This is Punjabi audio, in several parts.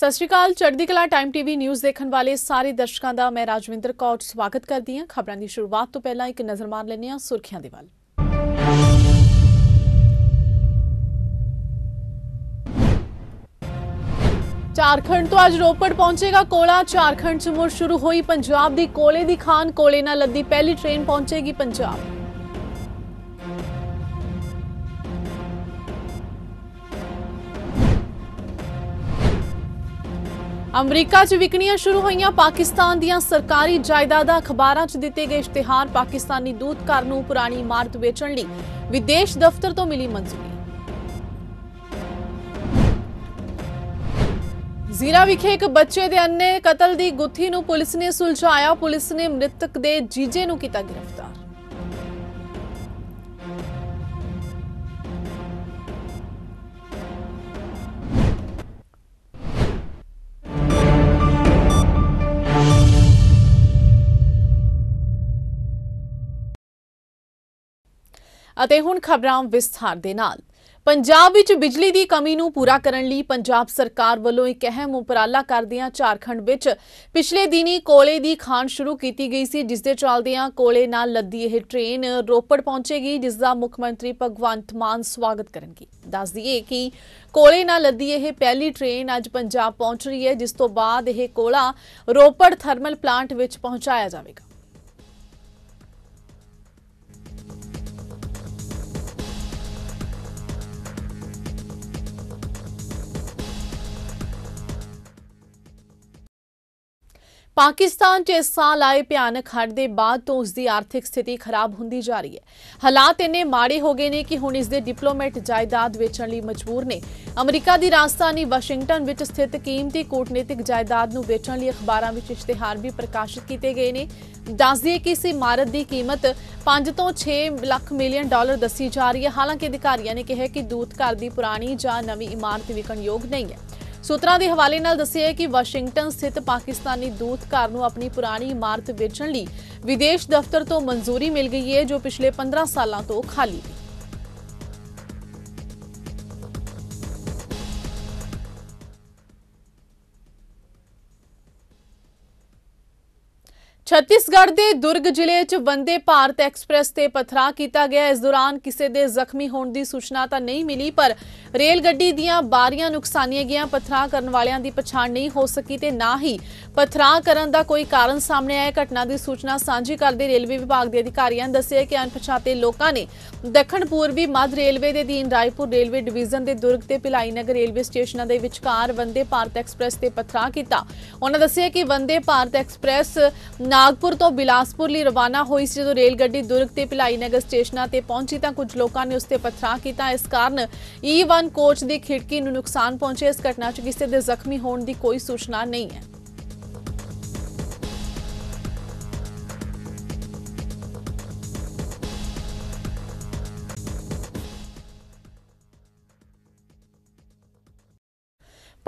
ਸਤਿ ਸ਼੍ਰੀ ਅਕਾਲ, ਚੜ੍ਹਦੀ ਕਲਾ ਟਾਈਮ ਟੀਵੀ ਨਿਊਜ਼ ਦੇਖਣ ਵਾਲੇ ਸਾਰੇ ਦਰਸ਼ਕਾਂ ਦਾ ਮੈਂ ਰਾਜਵਿੰਦਰ ਕੌਰ ਸਵਾਗਤ ਕਰਦੀ ਹਾਂ। ਖਬਰਾਂ ਦੀ ਸ਼ੁਰੂਆਤ ਤੋਂ ਪਹਿਲਾਂ ਇੱਕ ਨਜ਼ਰ ਮਾਰ ਲੈਂਦੇ ਹਾਂ ਸੁਰਖੀਆਂ ਦੇ ਵੱਲ। ਝਾਰਖੰਡ ਤੋਂ ਅੱਜ ਰੋਪੜ ਪਹੁੰਚੇਗਾ ਕੋਲਾ। ਝਾਰਖੰਡ 'ਚ ਮੁੜ ਸ਼ੁਰੂ ਹੋਈ ਪੰਜਾਬ ਦੀ ਕੋਲੇ ਦੀ ਖਾਨ। ਕੋਲੇ ਨਾਲ ਲੱਦੀ ਪਹਿਲੀ ਟ੍ਰੇਨ ਪਹੁੰਚੇਗੀ ਪੰਜਾਬ। ਅਮਰੀਕਾ 'ਚ ਵਿਕਣੀਆਂ ਸ਼ੁਰੂ ਹੋਈਆਂ ਪਾਕਿਸਤਾਨ ਦੀਆਂ ਸਰਕਾਰੀ ਜਾਇਦਾਦਾਂ ਅਖਬਾਰਾਂ 'ਚ ਦਿੱਤੇ ਗਏ ਇਸ਼ਤਿਹਾਰ ਪਾਕਿਸਤਾਨੀ ਦੂਤ ਘਰ ਨੂੰ ਪੁਰਾਣੀ ਇਮਾਰਤ ਵੇਚਣ ਲਈ ਵਿਦੇਸ਼ ਦਫ਼ਤਰ ਤੋਂ ਮਿਲੀ ਮਨਜ਼ੂਰੀ। ਜ਼ੀਰਾ ਵਿਖੇ ਇੱਕ ਬੱਚੇ ਦੇ ਅੰਨੇ ਕਤਲ ਦੀ ਗੁੱਥੀ ਨੂੰ ਪੁਲਿਸ ਨੇ ਸੁਲਝਾਇਆ। ਪੁਲਿਸ ਨੇ ਮ੍ਰਿਤਕ ਦੇ ਜੀਜੇ ਨੂੰ ਕੀਤਾ ਗ੍ਰਿਫਤਾਰ। ਅਤੇ ਹੁਣ ਖਬਰਾਂ ਵਿਸਥਾਰ ਦੇ ਨਾਲ। ਪੰਜਾਬ ਵਿੱਚ ਬਿਜਲੀ ਦੀ ਕਮੀ ਨੂੰ ਪੂਰਾ ਕਰਨ ਲਈ ਪੰਜਾਬ ਸਰਕਾਰ ਵੱਲੋਂ ਇੱਕ ਅਹਿਮ ਉਪਰਾਲਾ ਕਰਦਿਆਂ ਝਾਰਖੰਡ ਵਿੱਚ ਪਿਛਲੇ ਦਿਨੀ ਕੋਲੇ ਦੀ ਖਾਨ ਸ਼ੁਰੂ ਕੀਤੀ ਗਈ ਸੀ, ਜਿਸ ਦੇ ਚੱਲਦਿਆਂ ਕੋਲੇ ਨਾਲ ਲੱਦੀ ਇਹ ਟ੍ਰੇਨ ਰੋਪੜ ਪਹੁੰਚੇਗੀ, ਜਿਸ ਦਾ ਮੁੱਖ ਮੰਤਰੀ ਭਗਵੰਤ ਮਾਨ ਸਵਾਗਤ ਕਰਨਗੇ। ਦੱਸ ਦਈਏ ਕਿ ਕੋਲੇ ਨਾਲ ਲੱਦੀ ਇਹ ਪਹਿਲੀ ਟ੍ਰੇਨ ਅੱਜ ਪੰਜਾਬ ਪਹੁੰਚ ਰਹੀ ਹੈ, ਜਿਸ ਤੋਂ ਬਾਅਦ ਇਹ ਕੋਲਾ ਰੋਪੜ ਥਰਮਲ ਪਲਾਂਟ ਵਿੱਚ ਪਹੁੰਚਾਇਆ ਜਾਵੇਗਾ। ਪਾਕਿਸਤਾਨ 'ਚ ਇਸ ਸਾਲ ਆਏ ਭਿਆਨਕ ਹੜ੍ਹ ਦੇ ਬਾਅਦ ਤੋਂ ਉਸ ਦੀ ਆਰਥਿਕ ਸਥਿਤੀ ਖਰਾਬ ਹੁੰਦੀ ਜਾ ਰਹੀ ਹੈ। ਹਾਲਾਤ ਇੰਨੇ ਮਾੜੇ ਹੋ ਗਏ ਨੇ ਕਿ ਹੁਣ ਇਸ ਦੇ ਡਿਪਲੋਮੈਟ ਜਾਇਦਾਦ ਵੇਚਣ ਲਈ ਮਜਬੂਰ ਨੇ। ਅਮਰੀਕਾ ਦੀ ਰਾਜਧਾਨੀ ਵਾਸ਼ਿੰਗਟਨ ਵਿੱਚ ਸਥਿਤ ਕੀਮਤੀ ਕੂਟਨੀਤਿਕ ਜਾਇਦਾਦ ਨੂੰ ਵੇਚਣ ਲਈ ਅਖਬਾਰਾਂ ਵਿੱਚ ਇਸ਼ਤਿਹਾਰ ਵੀ ਪ੍ਰਕਾਸ਼ਿਤ ਕੀਤੇ ਗਏ ਨੇ। ਦੱਸ ਦਈਏ ਕਿ ਇਸ ਇਮਾਰਤ ਦੀ ਕੀਮਤ 5 ਤੋਂ 6 ਲੱਖ ਮਿਲੀਅਨ ਡਾਲਰ ਦੱਸੀ ਜਾ ਰਹੀ ਹੈ। ਹਾਲਾਂਕਿ ਅਧਿਕਾਰੀਆਂ ਨੇ ਕਿਹਾ ਕਿ ਦੂਤ ਘਰ ਦੀ ਪੁਰਾਣੀ ਜਾਂ ਨਵੀਂ ਇਮਾਰਤ ਵਿਕਣ ਯੋਗ ਨਹੀਂ ਹੈ। ਸੂਤਰਾਂ ਦੇ ਹਵਾਲੇ ਨਾਲ ਦੱਸਿਆ ਕਿ ਵਾਸ਼ਿੰਗਟਨ ਸਥਿਤ ਪਾਕਿਸਤਾਨੀ ਦੂਤ ਘਰ ਨੂੰ ਆਪਣੀ ਪੁਰਾਣੀ ਇਮਾਰਤ ਵੇਚਣ ਲਈ ਵਿਦੇਸ਼ ਦਫ਼ਤਰ ਤੋਂ ਮਨਜ਼ੂਰੀ ਮਿਲ ਗਈ ਹੈ, ਜੋ ਪਿਛਲੇ 15 ਸਾਲਾਂ ਤੋਂ ਖਾਲੀ ਸੀ ਛੱਤੀਸਗੜ੍ਹ ਦੇ ਦੁਰਗ ਜ਼ਿਲ੍ਹੇ 'ਚ ਵੰਦੇ ਭਾਰਤ ਐਕਸਪ੍ਰੈਸ ਤੇ ਪਥਰਾ ਕੀਤਾ ਗਿਆ। ਇਸ ਦੌਰਾਨ ਕਿਸੇ ਦੇ ਜ਼ਖਮੀ ਹੋਣ ਦੀ ਸੂਚਨਾ ਤਾਂ ਨਹੀਂ ਮਿਲੀ, ਪਰ ਰੇਲ ਗੱਡੀ ਦੀਆਂ ਬਾਰੀਆਂ ਨੁਕਸਾਨੀਆਂ ਗਈਆਂ। ਪਥਰਾ ਕਰਨ ਵਾਲਿਆਂ ਦੀ ਪਛਾਣ ਨਹੀਂ ਹੋ ਸਕੀ ਤੇ ਨਾ ਹੀ ਪਥਰਾ ਕਰਨ ਦਾ ਕੋਈ ਕਾਰਨ ਸਾਹਮਣੇ ਆਇਆ। ਘਟਨਾ ਦੀ ਸੂਚਨਾ ਸਾਂਝੀ ਕਰਦੇ ਰੇਲਵੇ ਵਿਭਾਗ ਦੇ ਅਧਿਕਾਰੀਆਂ ਨੇ ਦੱਸਿਆ ਕਿ ਅਣਪਛਾਤੇ ਲੋਕਾਂ ਨੇ ਦੱਖਣ ਪੂਰਬੀ ਮੱਧ ਰੇਲਵੇ ਦੇ ਦੀਨ ਰਾਏਪੁਰ ਰੇਲਵੇ ਡਿਵੀਜ਼ਨ ਦੇ ਦੁਰਗ ਤੇ ਭਿਲਾਈ ਨਗਰ ਰੇਲਵੇ ਸਟੇਸ਼ਨਾਂ ਦੇ ਵਿਚਕਾਰ ਵੰਦੇ ਭਾਰਤ ਐਕਸਪ੍ਰੈਸ ਤੇ ਪਥਰਾ ਕੀਤਾ। ਉਹਨਾਂ ਦੱਸਿਆ ਕਿ ਵੰਦੇ ਭਾਰਤ ਐਕਸਪ੍ਰੈਸ ਨਾਗਪੁਰ ਤੋਂ ਬਿਲਾਸਪੁਰ ਲਈ ਰਵਾਨਾ ਹੋਈ ਸੀ ਜਦੋਂ ਰੇਲ ਗੱਡੀ ਦੁਰਗ ਤੇ ਭਿਲਾਈ ਨਗਰ ਸਟੇਸ਼ਨਾਂ ਤੇ ਪਹੁੰਚੀ ਤਾਂ ਕੁਝ ਲੋਕਾਂ ਨੇ ਉਸ ਤੇ ਪਥਰਾ ਕੀਤਾ। ਇਸ ਕਾਰਨ E1 ਕੋਚ ਦੀ ਖਿੜਕੀ ਨੂੰ ਨੁਕਸਾਨ ਪਹੁੰਚਿਆ। ਇਸ ਘਟਨਾ 'ਚ ਕਿਸੇ ਦੇ ਜ਼ਖਮੀ ਹੋਣ ਦੀ ਕੋਈ ਸੂਚਨਾ ਨਹੀਂ ਹੈ।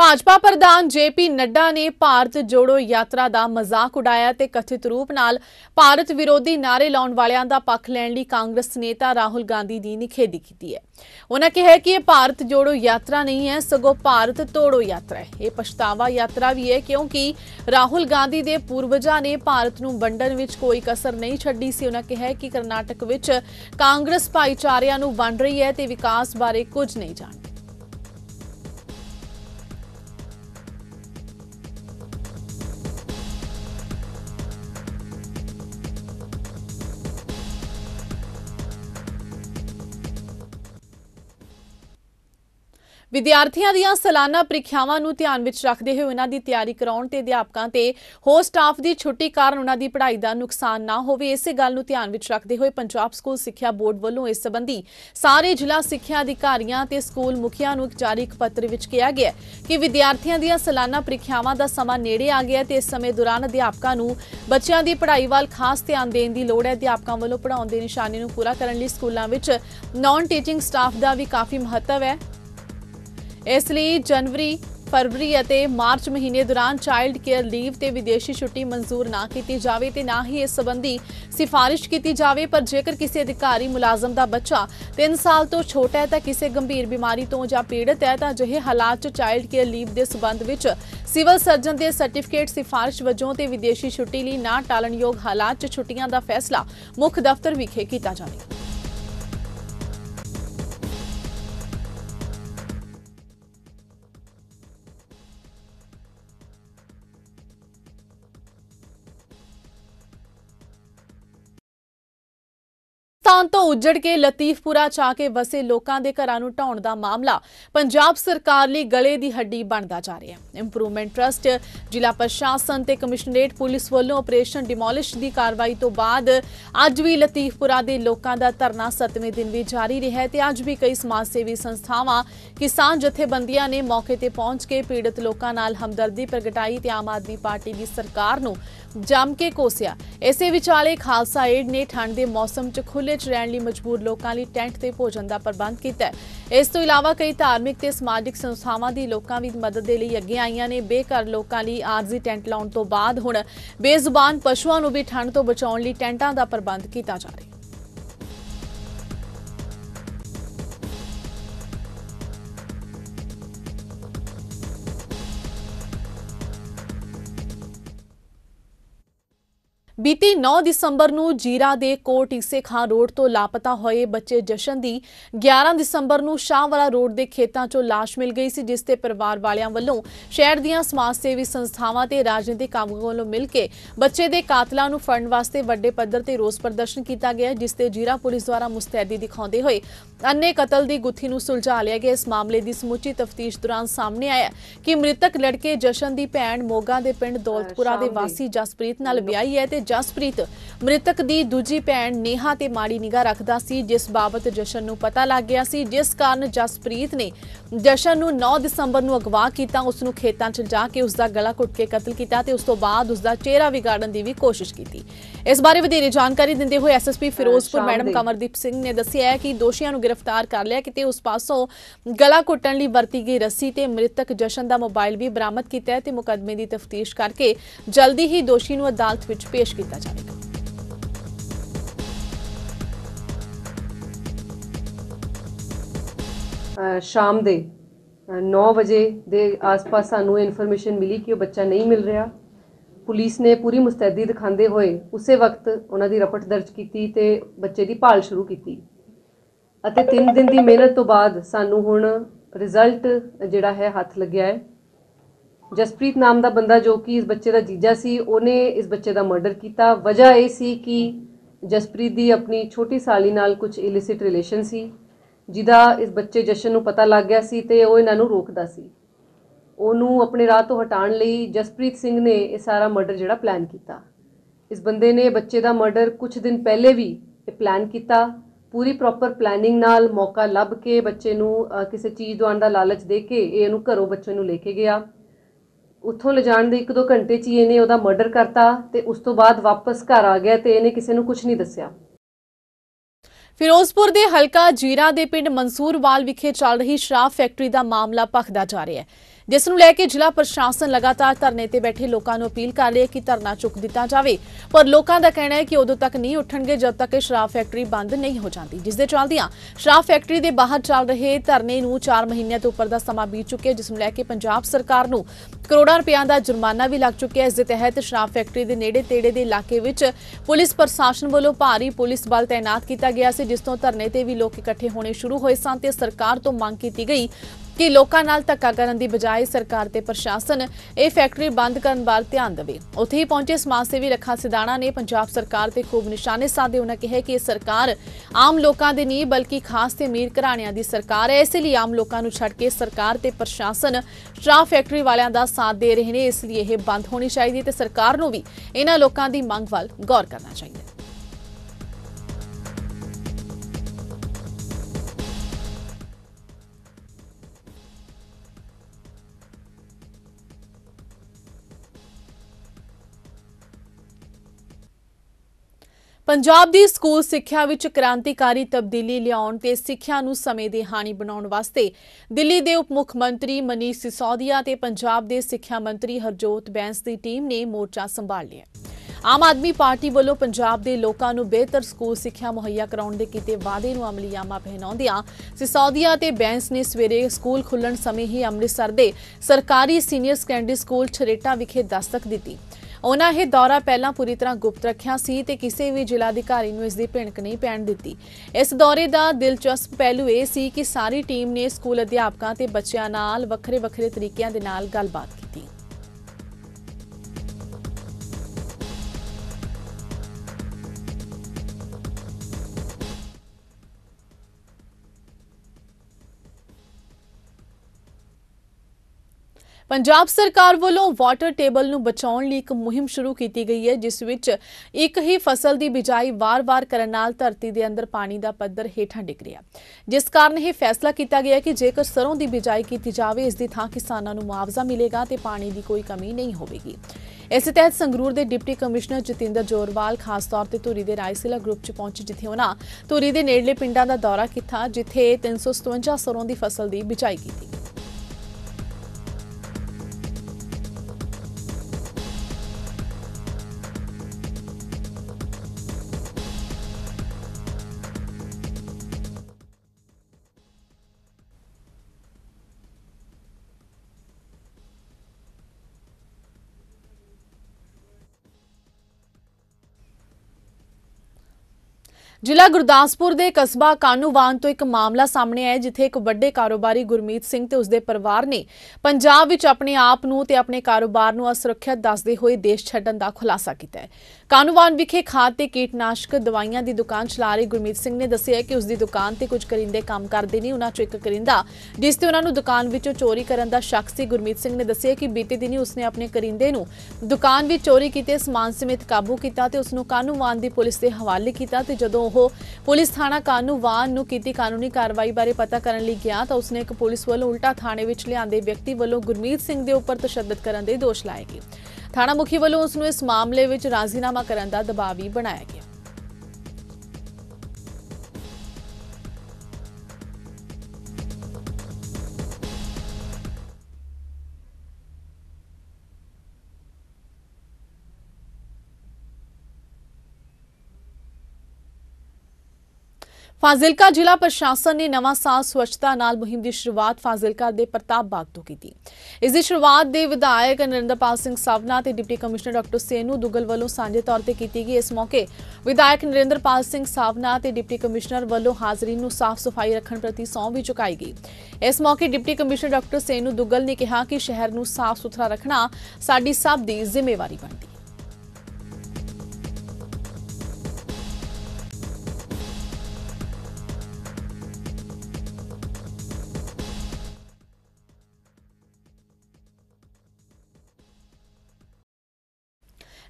ਭਾਜਪਾ ਪ੍ਰਧਾਨ ਜੇਪੀ ਨੱਡਾ ਨੇ ਭਾਰਤ ਜੋੜੋ ਯਾਤਰਾ ਦਾ ਮਜ਼ਾਕ ਉਡਾਇਆ ਤੇ ਕਥਿਤ ਰੂਪ ਨਾਲ ਭਾਰਤ ਵਿਰੋਧੀ ਨਾਰੇ ਲਾਉਣ ਵਾਲਿਆਂ ਦਾ ਪੱਖ ਲੈਣ ਲਈ ਕਾਂਗਰਸ ਨੇਤਾ ਰਾਹੁਲ ਗਾਂਧੀ ਦੀ ਨਿਖੇਧੀ ਕੀਤੀ ਹੈ। ਉਹਨਾਂ ਕਿਹਾ ਕਿ ਇਹ ਭਾਰਤ ਜੋੜੋ ਯਾਤਰਾ ਨਹੀਂ ਹੈ, ਸਗੋਂ ਭਾਰਤ ਤੋੜੋ ਯਾਤਰਾ ਹੈ। ਇਹ ਪਛਤਾਵਾ ਯਾਤਰਾ ਵੀ ਹੈ ਕਿਉਂਕਿ ਰਾਹੁਲ ਗਾਂਧੀ ਦੇ ਪੂਰਵਜਾਂ ਨੇ ਭਾਰਤ ਨੂੰ ਵੰਡਣ ਵਿੱਚ ਕੋਈ ਕਸਰ ਨਹੀਂ ਛੱਡੀ ਸੀ। ਉਹਨਾਂ ਕਿਹਾ ਕਿ ਕਰਨਾਟਕ ਵਿੱਚ ਕਾਂਗਰਸ ਭਾਈਚਾਰਿਆਂ ਨੂੰ ਵੰਡ ਰਹੀ ਹੈ ਤੇ ਵਿਕਾਸ ਬਾਰੇ ਕੁਝ ਨਹੀਂ ਜਾਣਦੀ। ਵਿਦਿਆਰਥੀਆਂ ਦੀਆਂ ਸਾਲਾਨਾ ਪ੍ਰੀਖਿਆਵਾਂ ਨੂੰ ਧਿਆਨ ਵਿੱਚ ਰੱਖਦੇ ਹੋਏ ਉਹਨਾਂ ਦੀ ਤਿਆਰੀ ਕਰਾਉਣ ਤੇ ਅਧਿਆਪਕਾਂ ਤੇ ਹੋਰ ਸਟਾਫ ਦੀ ਛੁੱਟੀ ਕਾਰਨ ਉਹਨਾਂ ਦੀ ਪੜ੍ਹਾਈ ਦਾ ਨੁਕਸਾਨ ਨਾ ਹੋਵੇ, ਇਸੇ ਗੱਲ ਨੂੰ ਧਿਆਨ ਵਿੱਚ ਰੱਖਦੇ ਹੋਏ ਪੰਜਾਬ ਸਕੂਲ ਸਿੱਖਿਆ ਬੋਰਡ ਵੱਲੋਂ ਇਸ ਸੰਬੰਧੀ ਸਾਰੇ ਜ਼ਿਲ੍ਹਾ ਸਿੱਖਿਆ ਅਧਿਕਾਰੀਆਂ ਤੇ ਸਕੂਲ ਮੁਖੀਆਂ ਨੂੰ ਇੱਕ ਜਾਰੀ ਇੱਕ ਪੱਤਰ ਵਿੱਚ ਕਿਹਾ ਗਿਆ ਕਿ ਵਿਦਿਆਰਥੀਆਂ ਦੀਆਂ ਸਾਲਾਨਾ ਪ੍ਰੀਖਿਆਵਾਂ ਦਾ ਸਮਾਂ ਨੇੜੇ ਆ ਗਿਆ ਤੇ ਇਸ ਸਮੇਂ ਦੌਰਾਨ ਅਧਿਆਪਕਾਂ ਨੂੰ ਬੱਚਿਆਂ ਦੀ ਪੜ੍ਹਾਈ ਵੱਲ ਖਾਸ ਧਿਆਨ ਦੇਣ ਦੀ ਲੋੜ ਹੈ। ਅਧਿਆਪਕਾਂ ਵੱਲੋਂ ਪੜ੍ਹਾਉਣ ਦੇ ਨਿਸ਼ਾਨੇ ਨੂੰ ਪੂਰਾ ਕਰਨ ਲਈ ਸਕੂਲਾਂ ਵਿੱਚ ਨਾਨ ਟੀਚਿੰਗ ਸਟਾਫ ਦਾ ਵੀ ਕਾਫੀ ਮਹੱਤਵ ਹੈ। ਇਸ ਲਈ ਜਨਵਰੀ, ਫਰਵਰੀ ਅਤੇ ਮਾਰਚ ਮਹੀਨੇ ਦੌਰਾਨ ਚਾਈਲਡ ਕੇਅਰ ਲੀਵ ਤੇ ਵਿਦੇਸ਼ੀ ਛੁੱਟੀ ਮਨਜ਼ੂਰ ਨਾ ਕੀਤੀ ਜਾਵੇ ਤੇ ਨਾ ਹੀ ਇਸ ਸੰਬੰਧੀ ਸਿਫਾਰਿਸ਼ ਕੀਤੀ ਜਾਵੇ। ਪਰ ਜੇਕਰ ਕਿਸੇ ਅਧਿਕਾਰੀ ਮੁਲਾਜ਼ਮ ਦਾ ਬੱਚਾ 3 ਸਾਲ ਤੋਂ ਛੋਟਾ ਹੈ ਤਾਂ ਕਿਸੇ ਗੰਭੀਰ ਬਿਮਾਰੀ ਤੋਂ ਜਾਂ ਪੀੜਤ ਹੈ ਤਾਂ ਅਜਿਹੇ ਹਾਲਾਤ 'ਚ ਚਾਈਲਡ ਕੇਅਰ ਲੀਵ ਦੇ ਸਬੰਧ ਵਿੱਚ ਸਿਵਲ ਸਰਜਨ ਦੇ ਸਰਟੀਫਿਕੇਟ ਸਿਫਾਰਿਸ਼ ਵਜੋਂ ਤੇ ਵਿਦੇਸ਼ੀ ਛੁੱਟੀ ਲਈ ਨਾ ਟਾਲਣਯੋਗ ਹਾਲਾਤ 'ਚ ਛੁੱਟੀਆਂ ਦਾ ਫੈਸਲਾ ਮੁੱਖ ਦਫ਼ਤਰ ਵਿਖੇ ਕੀਤਾ ਜਾਵੇਗਾ। ਪਾਕਿਸਤਾਨ ਤੋਂ ਉੱਜੜ ਕੇ ਲਤੀਫਪੁਰਾ ਚ ਕੇ ਵਸੇ ਲੋਕਾਂ ਦੇ ਘਰਾਂ ਨੂੰ ਢਾਉਣ ਦਾ ਮਾਮਲਾ ਪੰਜਾਬ ਸਰਕਾਰ ਲਈ ਗਲੇ ਦੀ ਹੱਡੀ ਬਣਦਾ ਜਾ ਰਿਹਾ ਹੈ। ਇੰਪਰੂਵਮੈਂਟ ਟਰਸਟ ਜ਼ਿਲ੍ਹਾ ਪ੍ਰਸ਼ਾਸਨ ਤੇ ਕਮਿਸ਼ਨਰੇਟ ਪੁਲਿਸ ਵੱਲੋਂ ਆਪਰੇਸ਼ਨ ਡਿਮੋਲਿਸ਼ ਦੀ ਕਾਰਵਾਈ ਤੋਂ ਬਾਅਦ ਅੱਜ ਵੀ ਲਤੀਫਪੁਰਾ ਦੇ ਲੋਕਾਂ ਦਾ ਧਰਨਾ 7ਵੇਂ ਦਿਨ ਵੀ ਜਾਰੀ ਰਿਹਾ ਤੇ ਅੱਜ ਵੀ ਕਈ ਸਮਾਜ ਸੇਵੀ ਸੰਸਥਾਵਾਂ, ਕਿਸਾਨ ਜਥੇਬੰਦੀਆਂ ਨੇ ਮੌਕੇ ਤੇ ਪਹੁੰਚ ਕੇ ਪੀੜਤ ਲੋਕਾਂ ਨਾਲ ਹਮਦਰਦੀ ਪ੍ਰਗਟਾਈ ਤੇ ਆਮ ਆਦਮੀ ਪਾਰਟੀ ਦੀ ਸਰਕਾਰ ਨੂੰ ਜੰਮ ਕੇ ਕੋਸਿਆ। ਇਸੇ ਵਿਚਾਲੇ ਖਾਲਸਾ ਏਡ ਨੇ ਠੰਡ ਦੇ ਮੌਸਮ 'ਚ ਖੁੱਲੇ 'ਚ ਰਹਿਣ ਲਈ ਮਜਬੂਰ ਲੋਕਾਂ ਲਈ ਟੈਂਟ ਤੇ ਭੋਜਨ ਦਾ ਪ੍ਰਬੰਧ ਕੀਤਾ ਹੈ। ਇਸ ਤੋਂ ਇਲਾਵਾ ਕਈ ਧਾਰਮਿਕ ਤੇ ਸਮਾਜਿਕ ਸੰਸਥਾਵਾਂ ਦੀ ਲੋਕਾਂ ਦੀ ਮਦਦ ਦੇ ਲਈ ਅੱਗੇ ਆਈਆਂ ਨੇ। ਬੇਘਰ ਲੋਕਾਂ ਲਈ ਆਰਜ਼ੀ ਟੈਂਟ ਲਾਉਣ ਤੋਂ ਬਾਅਦ ਹੁਣ ਬੇਜ਼ੁਬਾਨ ਪਸ਼ੂਆਂ ਨੂੰ ਵੀ ਠੰਡ ਤੋਂ ਬਚਾਉਣ ਲਈ ਟੈਂਟਾਂ ਦਾ ਪ੍ਰਬੰਧ ਕੀਤਾ ਜਾ ਰਿਹਾ ਹੈ। ਬੀਤੀ 9 ਦਸੰਬਰ ਨੂੰ ਜੀਰਾ ਦੇ ਕੋਟ ਈਸੇ ਖਾਂ ਰੋਡ ਤੋਂ ਲਾਪਤਾ ਹੋਏ ਬੱਚੇ ਜਸ਼ਨ ਦੀ 11 ਦਸੰਬਰ ਨੂੰ ਸ਼ਾਹਵਾਲਾ ਰੋਡ ਦੇ ਖੇਤਾਂ 'ਚੋਂ ਲਾਸ਼ ਮਿਲ ਗਈ ਸੀ, ਜਿਸ ਤੇ ਪਰਿਵਾਰ ਵਾਲਿਆਂ ਵੱਲੋਂ ਸ਼ਹਿਰ ਦੀਆਂ ਸਮਾਜ ਸੇਵੀ ਸੰਸਥਾਵਾਂ ਤੇ ਰਾਜਨੀਤਿਕ ਆਗੂਆਂ ਵੱਲੋਂ ਮਿਲ ਕੇ ਬੱਚੇ ਦੇ ਕਾਤਲਾਂ ਨੂੰ ਫੜਨ ਵਾਸਤੇ ਵੱਡੇ ਪੱਧਰ ਤੇ ਰੋਸ ਪ੍ਰਦਰਸ਼ਨ ਕੀਤਾ ਗਿਆ, ਜਿਸ ਤੇ ਜੀਰਾ ਪੁਲਿਸ ਦੁਆਰਾ ਮੁਸਤੈਦੀ ਦਿਖਾਉਂਦੇ ਹੋਏ ਅੰਨੇ ਕਤਲ ਦੀ ਗੁੱਥੀ ਨੂੰ ਸੁਲਝਾ ਲਿਆ ਗਿਆ। ਇਸ ਮਾਮਲੇ ਦੀ ਸਮੁੱਚੀ ਤਫਤੀਸ਼ ਦੌਰਾਨ ਸਾਹਮਣੇ ਆਇਆ ਕਿ ਮ੍ਰਿਤਕ ਲੜਕੇ ਜਸ਼ਨ ਦੀ ਭੈਣ ਮੋਗਾ ਦੇ ਪਿੰਡ ਦੌਲਤਪੁਰਾ ਦੇ ਵਾਸੀ ਜਸਪ੍ਰੀਤ ਨਾਲ ਵਿਆਹੀ ਹੈ ਤੇ ਜਸਪ੍ਰੀਤ ਮ੍ਰਿਤਕ ਦੀ ਦੂਜੀ ਭੈਣ ਨੇਹਾ ਤੇ ਮਾੜੀ ਨਿਗਾਹ ਰੱਖਦਾ ਸੀ ਜਿਸ ਬਾਬਤ ਜਸ਼ਨ ਨੂੰ ਪਤਾ ਲੱਗ ਗਿਆ ਸੀ। ਜਿਸ ਕਾਰਨ ਜਸਪ੍ਰੀਤ ਨੇ ਜਸ਼ਨ ਨੂੰ 9 ਦਸੰਬਰ ਨੂੰ ਅਗਵਾ ਕੀਤਾ ਉਸ ਨੂੰ ਖੇਤਾਂ 'ਚ ਜਾ ਕੇ ਉਸ ਦਾ ਗਲਾ ਘੁੱਟ ਕੇ ਕਤਲ ਕੀਤਾ ਤੇ ਉਸ ਤੋਂ ਬਾਅਦ ਉਸ ਦਾ ਚਿਹਰਾ ਵਿਗਾੜਨ ਦੀ ਵੀ ਕੋਸ਼ਿਸ਼ ਕੀਤੀ ਇਸ ਬਾਰੇ ਵਧੇਰੇ ਜਾਣਕਾਰੀ ਦਿੰਦੇ ਹੋਏ ਐਸਐਸਪੀ ਫਿਰੋਜ਼ਪੁਰ ਮੈਡਮ। ਕਮਰਦੀਪ ਸਿੰਘ ਨੇ ਦੱਸਿਆ ਕਿ ਦੋਸ਼ੀਆਂ ਨੂੰ ਗ੍ਰਿਫਤਾਰ ਕਰ ਲਿਆ ਕਿਤੇ ਉਸ ਪਾਸੋਂ ਗਲਾ ਘੁੱਟਣ ਲਈ ਵਰਤੀ ਗਈ ਰੱਸੀ ਤੇ ਮ੍ਰਿਤਕ ਜਸ਼ਨ ਦਾ ਮੋਬਾਈਲ ਵੀ ਬਰਾਮਦ ਕੀਤਾ ਹੈ ਤੇ ਮੁਕੱਦਮੇ ਦੀ ਤਫਤੀਸ਼ ਕਰਕੇ ਜਲਦੀ ਹੀ ਦੋਸ਼ੀ ਨੂੰ ਅਦਾਲਤ ਵਿੱਚ ਪੇਸ਼ ਕੀਤਾ ਜਾਵੇਗਾ ਸ਼ਾਮ ਦੇ 9 ਵਜੇ ਦੇ ਆਸ-ਪਾਸ ਸਾਨੂੰ ਇਨਫੋਰਮੇਸ਼ਨ ਮਿਲੀ ਕਿ ਉਹ ਬੱਚਾ ਨਹੀਂ ਮਿਲ ਰਿਹਾ। ਪੁਲਿਸ ਨੇ ਪੂਰੀ ਮੁਸਤੈਦੀ ਦਿਖਾਉਂਦੇ ਹੋਏ ਉਸੇ ਵਕਤ ਉਹਨਾਂ ਦੀ ਰਪਟ ਦਰਜ ਕੀਤੀ ਤੇ ਬੱਚੇ ਦੀ ਭਾਲ ਸ਼ੁਰੂ ਕੀਤੀ। ਅਤੇ 3 ਦਿਨ ਦੀ ਮਿਹਨਤ ਤੋਂ ਬਾਅਦ ਸਾਨੂੰ ਹੁਣ ਰਿਜ਼ਲਟ ਜਿਹੜਾ ਹੈ, ਹੱਥ ਲੱਗਿਆ ਹੈ। ਜਸਪ੍ਰੀਤ ਨਾਮ ਦਾ ਬੰਦਾ ਜੋ ਕਿ ਇਸ ਬੱਚੇ ਦਾ ਜੀਜਾ ਸੀ, ਉਹਨੇ ਇਸ ਬੱਚੇ ਦਾ ਮਰਡਰ ਕੀਤਾ। ਵਜ੍ਹਾ ਇਹ ਸੀ ਕਿ ਜਸਪ੍ਰੀਤ ਦੀ ਆਪਣੀ ਛੋਟੀ ਸਾਲੀ ਨਾਲ ਕੁਝ ਇਲਿਸਿਟ ਰਿਲੇਸ਼ਨ ਸੀ। ਜਿਹਦਾ ਇਸ ਬੱਚੇ ਜਸ਼ਨ ਨੂੰ ਪਤਾ ਲੱਗ ਗਿਆ ਸੀ ਤੇ ਉਹ ਇਹਨਾਂ ਨੂੰ ਰੋਕਦਾ ਸੀ। ਉਹਨੂੰ ਆਪਣੇ ਰਾਹ ਤੋਂ ਹਟਾਉਣ ਲਈ ਜਸਪ੍ਰੀਤ ਸਿੰਘ ਨੇ ਇਹ ਸਾਰਾ ਮਰਡਰ ਜਿਹੜਾ ਪਲਾਨ ਕੀਤਾ। ਇਸ ਬੰਦੇ ਨੇ ਬੱਚੇ ਦਾ ਮਰਡਰ ਕੁਝ ਦਿਨ ਪਹਿਲੇ ਵੀ ਇਹ ਪਲਾਨ ਕੀਤਾ। ਪੂਰੀ ਪ੍ਰੋਪਰ ਪਲੈਨਿੰਗ ਨਾਲ ਮੌਕਾ ਲੱਭ ਕੇ ਬੱਚੇ ਨੂੰ ਕਿਸੇ ਚੀਜ਼ ਦਵਾਉਣ ਦਾ ਲਾਲਚ ਦੇ ਕੇ ਇਹ ਇਹਨੂੰ ਘਰੋਂ ਬੱਚੇ ਨੂੰ ਲੈ ਕੇ ਗਿਆ। ਉੱਥੋਂ ਲਿਜਾਣ ਦੇ 1-2 ਘੰਟੇ 'ਚ ਹੀ ਇਹਨੇ ਉਹਦਾ ਮਰਡਰ ਕਰਤਾ ਤੇ ਉਸ ਤੋਂ ਬਾਅਦ ਵਾਪਸ ਘਰ ਆ ਗਿਆ ਤੇ ਇਹਨੇ ਕਿਸੇ ਨੂੰ ਕੁਝ ਨਹੀਂ ਦੱਸਿਆ। ਫਿਰੋਜ਼ਪੁਰ ਦੇ ਹਲਕਾ ਜੀਰਾ ਦੇ ਪਿੰਡ ਮਨਸੂਰਵਾਲ ਵਿਖੇ ਚੱਲ ਰਹੀ ਸ਼ਰਾਬ ਫੈਕਟਰੀ ਦਾ ਮਾਮਲਾ ਭਖਦਾ ਜਾ ਰਿਹਾ ਹੈ। ਜਿਸ ਨੂੰ ਲੈ ਕੇ ਜ਼ਿਲ੍ਹਾ ਪ੍ਰਸ਼ਾਸਨ ਲਗਾਤਾਰ ਧਰਨੇ ਤੇ ਬੈਠੇ ਲੋਕਾਂ ਨੂੰ ਅਪੀਲ ਕਰ ਰਿਹਾ ਹੈ ਕਿ ਧਰਨਾ ਚੁੱਕ ਦਿੱਤਾ ਜਾਵੇ। ਪਰ ਲੋਕਾਂ ਦਾ ਕਹਿਣਾ ਹੈ ਕਿ ਉਦੋਂ ਤੱਕ ਨਹੀਂ ਉੱਠਣਗੇ ਜਦ ਤੱਕ ਸ਼ਰਾਬ ਫੈਕਟਰੀ ਬੰਦ ਨਹੀਂ ਹੋ ਜਾਂਦੀ। ਜਿਸ ਦੇ ਚੱਲਦਿਆਂ ਸ਼ਰਾਬ ਫੈਕਟਰੀ ਦੇ ਬਾਹਰ ਚੱਲ ਰਹੇ ਧਰਨੇ ਨੂੰ 4 ਮਹੀਨਿਆਂ ਤੋਂ ਉੱਪਰ ਦਾ ਸਮਾਂ ਬੀਤ ਚੁੱਕਿਆ ਜਿਸ ਨੂੰ ਲੈ ਕੇ ਪੰਜਾਬ ਸਰਕਾਰ ਨੂੰ ਕਰੋੜਾਂ ਰੁਪਈਆਂ ਦਾ ਜੁਰਮਾਨਾ ਵੀ ਲੱਗ ਚੁੱਕਿਆ ਇਸ ਦੇ ਤਹਿਤ ਸ਼ਰਾਬ ਫੈਕਟਰੀ ਦੇ ਨੇੜੇ ਤੇੜੇ ਦੇ ਇਲਾਕੇ ਵਿੱਚ ਪੁਲਿਸ ਪ੍ਰਸ਼ਾਸਨ ਵੱਲੋਂ ਭਾਰੀ ਪੁਲਿਸ ਬਲ ਤਾਇਨਾਤ ਕੀਤਾ ਗਿਆ ਸੀ, ਜਿਸ ਤੋਂ ਧਰਨੇ ਤੇ ਵੀ ਲੋਕ ਇਕੱਠੇ ਹੋਣੇ ਸ਼ੁਰੂ ਹੋਏ ਸਨ ਤੇ ਸਰਕਾਰ ਤੋਂ ਮੰਗ ਕੀਤੀ ਗਈ ਕਿ ਲੋਕਾਂ ਨਾਲ ਧੱਕਾ ਕਰਨ ਦੀ ਬਜਾਏ ਸਰਕਾਰ ਤੇ ਪ੍ਰਸ਼ਾਸਨ ਇਹ ਫੈਕਟਰੀ ਬੰਦ ਕਰਨ ਵੱਲ ਧਿਆਨ ਦੇਵੇ। ਉੱਥੇ ਹੀ ਪਹੁੰਚੇ ਸਮਾਜ ਸੇਵੀ ਰੱਖਾ ਸਿਧਾਣਾ ਨੇ ਪੰਜਾਬ ਸਰਕਾਰ ਤੇ ਖੂਬ ਨਿਸ਼ਾਨੇ ਸਾਧੇ ਉਹਨਾਂ ਕਿਹਾ ਕਿ ਇਹ ਸਰਕਾਰ ਆਮ ਲੋਕਾਂ ਦੇ ਨਹੀਂ, ਬਲਕਿ ਖਾਸ ਤੇ ਅਮੀਰ ਘਰਾਣਿਆਂ ਦੀ ਸਰਕਾਰ ਹੈ। ਇਸ ਲਈ ਆਮ ਲੋਕਾਂ ਨੂੰ ਛੱਡ ਕੇ ਸਰਕਾਰ ਤੇ ਪ੍ਰਸ਼ਾਸਨ ਸ਼ਰਾਬ ਫੈਕਟਰੀ ਵਾਲਿਆਂ ਦਾ ਸਾਥ ਦੇ ਰਹੇ ਨੇ, ਇਸ ਲਈ ਇਹ ਬੰਦ ਹੋਣੀ ਚਾਹੀਦੀ ਹੈ ਤੇ ਸਰਕਾਰ ਨੂੰ ਵੀ ਇਹਨਾਂ ਲੋਕਾਂ ਦੀ ਮੰਗ ਵੱਲ ਗੌਰ ਕਰਨਾ ਚਾਹੀਦਾ ਪੰਜਾਬ ਦੀ ਸਕੂਲ ਸਿੱਖਿਆ ਵਿੱਚ ਕ੍ਰਾਂਤੀਕਾਰੀ ਤਬਦੀਲੀ ਲਿਆਉਣ ਤੇ ਸਿੱਖਿਆ ਨੂੰ ਸਮੇਂ ਦੇ ਹਾਣੀ ਬਣਾਉਣ ਵਾਸਤੇ ਦਿੱਲੀ ਦੇ ਉਪ ਮੁੱਖ ਮੰਤਰੀ ਮਨੀਸ਼ ਸਿਸੋਦੀਆ ਤੇ ਪੰਜਾਬ ਦੇ ਸਿੱਖਿਆ ਮੰਤਰੀ ਹਰਜੋਤ ਬੈਂਸ ਦੀ ਟੀਮ ਨੇ ਮੋਰਚਾ ਸੰਭਾਲ ਲਿਆ। ਆਮ ਆਦਮੀ ਪਾਰਟੀ ਵੱਲੋਂ ਪੰਜਾਬ ਦੇ ਲੋਕਾਂ ਨੂੰ ਬਿਹਤਰ ਸਕੂਲ ਸਿੱਖਿਆ ਮੁਹੱਈਆ ਕਰਾਉਣ ਦੇ ਕੀਤੇ ਵਾਅਦੇ ਨੂੰ ਅਮਲੀਆਮਾ ਪਹਿਨਾਉਂਦਿਆਂ ਸਿਸੋਦੀਆ ਤੇ ਬੈਂਸ ਨੇ ਸਵੇਰੇ ਸਕੂਲ ਖੁੱਲਣ ਸਮੇਂ ਹੀ ਅੰਮ੍ਰਿਤਸਰ ਦੇ ਸਰਕਾਰੀ ਸੀਨੀਅਰ ਸੈਕੰਡਰੀ ਸਕੂਲ ਛਰੇਟਾ ਵਿਖੇ ਦਸਤਕ ਦਿੱਤੀ। ਉਹਨਾਂ ਇਹ ਦੌਰਾ ਪਹਿਲਾਂ ਪੂਰੀ ਤਰ੍ਹਾਂ ਗੁਪਤ ਰੱਖਿਆ ਸੀ ਤੇ ਕਿਸੇ ਵੀ ਜ਼ਿਲ੍ਹਾ ਅਧਿਕਾਰੀ ਨੂੰ ਇਸ ਦੀ ਭਿਣਕ ਨਹੀਂ ਪੈਣ ਦਿੱਤੀ। ਇਸ ਦੌਰੇ ਦਾ ਦਿਲਚਸਪ ਪਹਿਲੂ ਇਹ ਸੀ ਕਿ ਸਾਰੀ ਟੀਮ ਨੇ ਸਕੂਲ ਅਧਿਆਪਕਾਂ ਤੇ ਬੱਚਿਆਂ ਨਾਲ ਵੱਖਰੇ-ਵੱਖਰੇ ਤਰੀਕਿਆਂ ਦੇ ਨਾਲ ਗੱਲਬਾਤ ਪੰਜਾਬ ਸਰਕਾਰ ਵੱਲੋਂ ਵਾਟਰ ਟੇਬਲ ਨੂੰ ਬਚਾਉਣ ਲਈ ਇੱਕ ਮੁਹਿੰਮ ਸ਼ੁਰੂ ਕੀਤੀ ਗਈ ਹੈ, ਜਿਸ ਵਿੱਚ ਇੱਕ ਹੀ ਫਸਲ ਦੀ ਬਿਜਾਈ ਵਾਰ-ਵਾਰ ਕਰਨ ਨਾਲ ਧਰਤੀ ਦੇ ਅੰਦਰ ਪਾਣੀ ਦਾ ਪੱਧਰ ਹੇਠਾਂ ਡਿੱਗ ਰਿਹਾ ਜਿਸ ਕਾਰਨ ਇਹ ਫੈਸਲਾ ਕੀਤਾ ਗਿਆ ਕਿ ਜੇਕਰ ਸਰੋਂ ਦੀ ਬਿਜਾਈ ਕੀਤੀ ਜਾਵੇ, ਇਸ ਦੀ ਥਾਂ ਕਿਸਾਨਾਂ ਨੂੰ ਮੁਆਵਜ਼ਾ ਮਿਲੇਗਾ ਤੇ ਪਾਣੀ ਦੀ ਕੋਈ ਕਮੀ ਨਹੀਂ ਹੋਵੇਗੀ। ਇਸੇ ਤਹਿਤ ਸੰਗਰੂਰ ਦੇ ਡਿਪਟੀ ਕਮਿਸ਼ਨਰ ਜਤਿੰਦਰ ਜੋਰਵਾਲ, ਖਾਸ ਤੌਰ ਤੇ ਧੂਰੀ ਦੇ ਰਾਇਸਿਲਾ ਗਰੁੱਪ 'ਚ ਪਹੁੰਚੇ, ਜਿੱਥੇ ਉਹਨਾਂ ਧੂਰੀ ਦੇ ਨੇੜਲੇ ਪਿੰਡਾਂ ਦਾ ਦੌਰਾ ਕੀਤਾ, ਜਿੱਥੇ 357 ਸਰੋਂ ਦੀ ਫਸਲ ਦੀ ਬਿਜਾਈ ਕੀਤੀ ਜ਼ਿਲ੍ਹਾ ਗੁਰਦਾਸਪੁਰ ਦੇ ਕਸਬਾ ਕਾਨੂੰਵਾਨ ਤੋਂ ਇੱਕ ਮਾਮਲਾ ਸਾਹਮਣੇ ਆਇਆ ਹੈ, ਜਿੱਥੇ ਇੱਕ ਵੱਡੇ ਕਾਰੋਬਾਰੀ ਗੁਰਮੀਤ ਸਿੰਘ ਤੇ ਉਸਦੇ ਪਰਿਵਾਰ ਨੇ ਪੰਜਾਬ ਵਿੱਚ ਆਪਣੇ ਆਪ ਨੂੰ ਤੇ ਆਪਣੇ ਕਾਰੋਬਾਰ ਨੂੰ ਅਸੁਰੱਖਿਅਤ ਦੱਸਦੇ ਹੋਏ ਦੇਸ਼ ਛੱਡਣ ਦਾ ਖੁਲਾਸਾ ਕੀਤਾ ਹੈ। ਕਾਨੂੰਵਾਨ ਵਿਖੇ ਖਾਦ ਤੇ ਕੀਟਨਾਸ਼ਕ ਦਵਾਈਆਂ ਦੀ ਦੁਕਾਨ ਚਲਾ ਰਹੇ ਗੁਰਮੀਤ ਸਿੰਘ ਨੇ ਦੱਸਿਆ ਕਿ ਉਸ ਦੀ ਦੁਕਾਨ ਤੇ ਕੁਝ ਕਰਿੰਦੇ ਕੰਮ ਕਰਦੇ ਨੇ, ਉਹਨਾਂ ਚੋਂ ਇੱਕ ਕਰਿੰਦਾ, ਜਿਸ ਤੇ ਉਹਨਾਂ ਨੂੰ ਦੁਕਾਨ ਵਿੱਚੋਂ ਚੋਰੀ ਕਰਨ ਦਾ ਸ਼ੱਕ ਸੀ। ਗੁਰਮੀਤ ਸਿੰਘ ਨੇ ਦੱਸਿਆ ਕਿ ਬੀਤੇ ਦਿਨੀ ਉਸਨੇ ਆਪਣੇ ਕਰਿੰਦੇ ਨੂੰ ਦੁਕਾਨ ਵਿੱਚ ਚੋਰੀ ਕੀਤੇ, ਸਮਾਨ ਸਮੇਤ ਕਾਬੂ ਕੀਤਾ ਤੇ ਉਸ ਨੂੰ ਕਾਨੂੰਵਾਨ ਦੀ ਪੁਲਿਸ ਦੇ ਹਵਾਲੇ ਕੀਤਾ ਤੇ ਜਦੋਂ ਉਹ ਪੁਲਿਸ ਥਾਣਾ ਕਾਨੂੰਵਾਨ ਨੂੰ ਕੀਤੀ ਕਾਨੂੰਨੀ ਕਾਰਵਾਈ ਬਾਰੇ ਪਤਾ ਕਰਨ ਲਈ ਗਿਆ ਤਾਂ ਉਸਨੇ ਇੱਕ ਪੁਲਿਸ ਵੱਲੋਂ ਉਲਟਾ ਥਾਣੇ ਵਿੱਚ ਲਿਆਂਦੇ ਵਿਅਕਤੀ ਵੱਲੋਂ ਗੁਰਮੀਤ ਸਿੰਘ ਦੇ ਉੱਪਰ ਤਸ਼ੱਦਦ ਕਰਨ ਦੇ ਦੋਸ਼ ਲਾਏ ਗਏ। ਥਾਣਾ ਮੁਖੀ ਵੱਲੋਂ ਉਸ ਨੂੰ ਇਸ ਮਾਮਲੇ ਵਿੱਚ ਰਾਜ਼ੀਨਾਮਾ ਕਰਨ ਦਾ ਦਬਾਅ ਵੀ ਬਣਾਇਆ ਗਿਆ। ਫਾਜ਼ਿਲਕਾ ਜ਼ਿਲ੍ਹਾ ਪ੍ਰਸ਼ਾਸਨ ਨੇ ਨਵਾਂ ਸਾਲ ਸਵੱਛਤਾ ਨਾਲ ਮੁਹਿੰਮ ਦੀ ਸ਼ੁਰੂਆਤ ਫਾਜ਼ਿਲਕਾ ਦੇ ਪ੍ਰਤਾਪ ਬਾਗ ਤੋਂ ਕੀਤੀ। ਇਸ ਦੀ ਸ਼ੁਰੂਆਤ ਦੇ ਵਿਧਾਇਕ ਨਰਿੰਦਰਪਾਲ ਸਿੰਘ ਸਾਵਨਾ ਤੇ deputy commissioner doctor Senu Duggal ਵੱਲੋਂ ਸਾਂਝੇ ਤੌਰ ਤੇ ਕੀਤੀ ਗਈ। ਇਸ ਮੌਕੇ ਵਿਧਾਇਕ ਨਰਿੰਦਰਪਾਲ ਸਿੰਘ ਸਾਵਨਾ ਤੇ ਡਿਪਟੀ ਕਮਿਸ਼ਨਰ ਵੱਲੋਂ ਹਾਜ਼ਰੀਨ ਨੂੰ ਸਾਫ਼ ਸਫ਼ਾਈ ਰੱਖਣ ਪ੍ਰਤੀ ਸਹੁੰ ਵੀ ਚੁਕਾਈ ਗਈ। ਇਸ ਮੌਕੇ deputy commissioner doctor Senu Duggal ਨੇ ਕਿਹਾ ਕਿ ਸ਼ਹਿਰ ਨੂੰ ਸਾਫ਼ ਸੁਥਰਾ ਰੱਖਣਾ ਸਾਡੀ ਸਭ ਦੀ ਜ਼ਿੰਮੇਵਾਰੀ ਬਣਦੀ।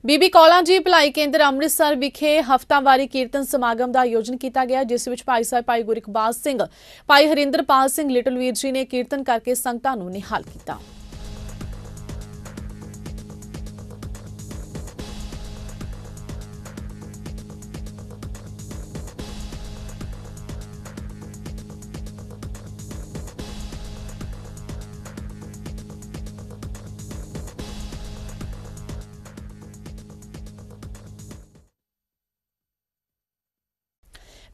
ਬੀਬੀ ਕੌਲਾਂ ਜੀ, ਭਲਾਈ ਕੇਂਦਰ ਅੰਮ੍ਰਿਤਸਰ ਵਿਖੇ ਹਫਤਾਵਾਰੀ ਕੀਰਤਨ ਸਮਾਗਮ ਦਾ ਆਯੋਜਨ ਕੀਤਾ ਗਿਆ, ਜਿਸ ਵਿੱਚ ਭਾਈ ਸਾਹਿਬ, ਭਾਈ ਗੁਰਿਕਬਾਜ ਸਿੰਘ, ਭਾਈ ਹਰਿੰਦਰਪਾਲ ਸਿੰਘ, ਲਿਟਲਵੀਰ ਜੀ ਨੇ ਕੀਰਤਨ ਕਰਕੇ ਸੰਗਤਾਂ ਨੂੰ ਨਿਹਾਲ ਕੀਤਾ।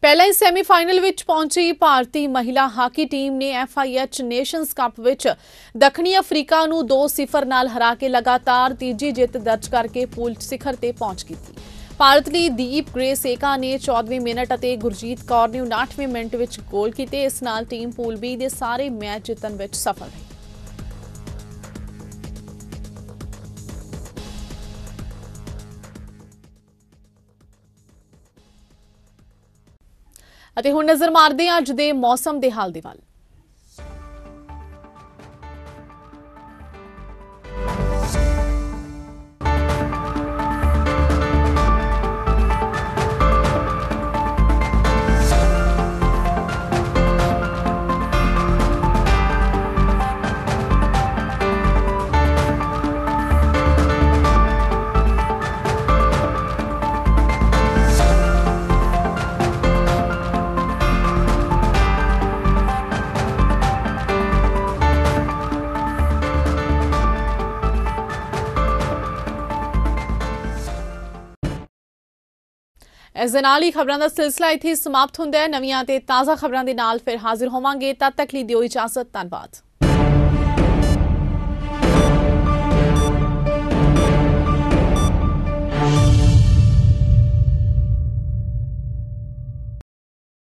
ਪਹਿਲਾਂ ਹੀ ਸੈਮੀਫਾਈਨਲ ਵਿੱਚ ਪਹੁੰਚੀ ਭਾਰਤੀ ਮਹਿਲਾ ਹਾਕੀ ਟੀਮ ਨੇ ਐਫਆਈਐਚ ਨੇਸ਼ਨਸ ਕੱਪ ਵਿੱਚ ਦੱਖਣੀ ਅਫਰੀਕਾ ਨੂੰ 2-0 ਨਾਲ ਹਰਾ ਕੇ ਲਗਾਤਾਰ ਤੀਜੀ ਜਿੱਤ ਦਰਜ ਕਰਕੇ ਪੂਲ ਸਿਖਰ ਤੇ ਪਹੁੰਚ ਕੀਤੀ। ਭਾਰਤ ਲਈ ਦੀਪ ਗ੍ਰੇਸੇਕਾ ਨੇ 14ਵੇਂ ਮਿੰਟ ਅਤੇ ਗੁਰਜੀਤ ਕੌਰ ਨੇ 59ਵੇਂ ਮਿੰਟ ਵਿੱਚ ਗੋਲ ਕੀਤੇ। ਇਸ ਨਾਲ ਟੀਮ ਪੂਲ ਬੀ ਦੇ ਸਾਰੇ ਮੈਚ ਜਿੱਤਣ ਵਿੱਚ ਸਫਲ ਰਹੀ। ਅਤੇ ਹੁਣ ਨਜ਼ਰ ਮਾਰਦੇ ਹਾਂ ਅੱਜ ਦੇ ਮੌਸਮ ਦੇ ਹਾਲ ਦੇ ਵੱਲ। ਇਸ ਦੇ ਨਾਲ ਹੀ ਖਬਰਾਂ ਦਾ ਸਿਲਸਿਲਾ ਇੱਥੇ ਸਮਾਪਤ ਹੁੰਦਾ ਹੈ। ਨਵੀਆਂ ਤੇ ਤਾਜ਼ਾ ਖਬਰਾਂ ਦੇ ਨਾਲ ਫਿਰ ਹਾਜ਼ਰ ਹੋਵਾਂਗੇ। ਤਦ ਤੱਕ ਲਈ ਦਿਓ ਇਜਾਜ਼ਤ। ਧੰਨਵਾਦ।